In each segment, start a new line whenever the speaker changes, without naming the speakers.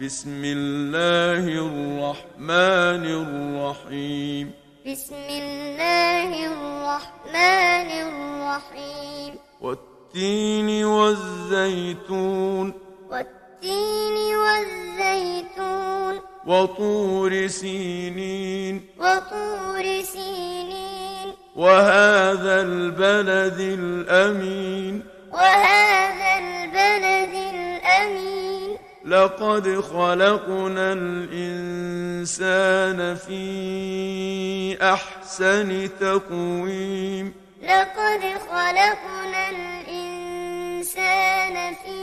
بسم الله الرحمن الرحيم
بسم الله الرحمن الرحيم
والتين والزيتون
والتين والزيتون
وطور سينين
وطور سينين
وهذا البلد الأمين لقد خلقنا الإنسان في أحسن تقويم
لقد خلقنا الإنسان في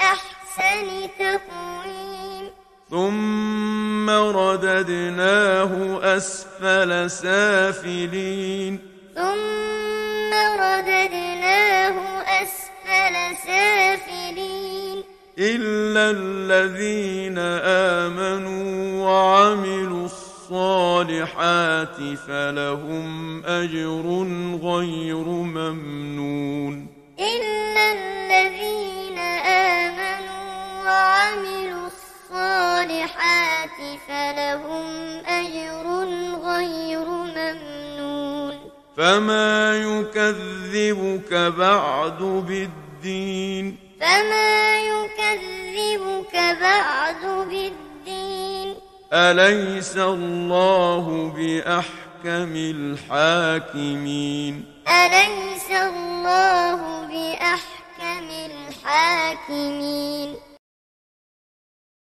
أحسن تقويم
ثم رددناه أسفل سافلين إلا الذين آمنوا وعملوا الصالحات فلهم أجر غير ممنون
إلا الذين آمنوا وعملوا الصالحات فلهم أجر غير ممنون
فما يكذبك بعد بالدين بالدين
فما يكذبك بعد بالدين
أليس الله بأحكم الحاكمين
أليس الله بأحكم الحاكمين